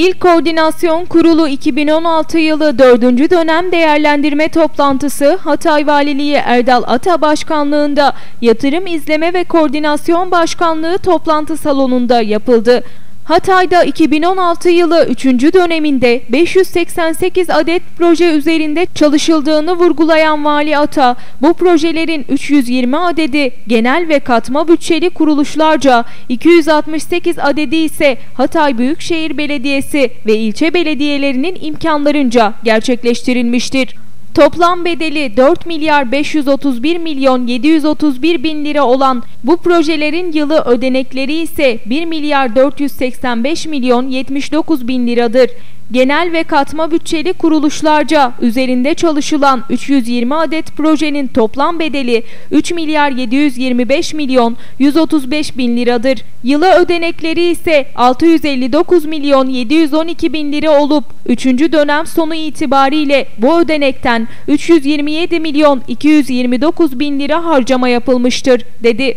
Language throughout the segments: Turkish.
İlk Koordinasyon Kurulu 2016 yılı 4. dönem değerlendirme toplantısı Hatay Valiliği Erdal Ata Başkanlığında Yatırım İzleme ve Koordinasyon Başkanlığı toplantı salonunda yapıldı. Hatay'da 2016 yılı 3. döneminde 588 adet proje üzerinde çalışıldığını vurgulayan Vali Ata, bu projelerin 320 adedi genel ve katma bütçeli kuruluşlarca, 268 adedi ise Hatay Büyükşehir Belediyesi ve ilçe belediyelerinin imkanlarınca gerçekleştirilmiştir. Toplam bedeli 4 milyar 531 milyon 731 bin lira olan bu projelerin yılı ödenekleri ise 1 milyar 485 milyon 79 bin liradır genel ve katma bütçeli kuruluşlarca üzerinde çalışılan 320 adet projenin toplam bedeli 3 milyar 725 milyon 135 bin liradır. Yıla ödenekleri ise 659 milyon 712 bin lira olup 3. dönem sonu itibariyle bu ödenekten 327 milyon 229 bin lira harcama yapılmıştır dedi.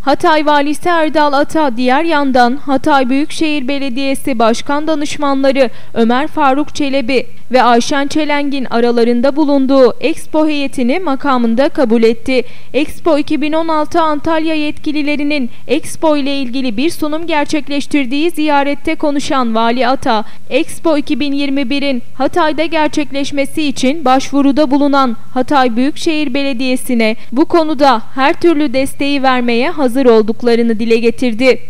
Hatay Valisi Erdal Ata diğer yandan Hatay Büyükşehir Belediyesi Başkan Danışmanları Ömer Faruk Çelebi ve Ayşen Çelengin aralarında bulunduğu Expo heyetini makamında kabul etti. Expo 2016 Antalya yetkililerinin Expo ile ilgili bir sunum gerçekleştirdiği ziyarette konuşan Vali Ata, Expo 2021'in Hatay'da gerçekleşmesi için başvuruda bulunan Hatay Büyükşehir Belediyesi'ne bu konuda her türlü desteği vermeye hazır olduklarını dile getirdi.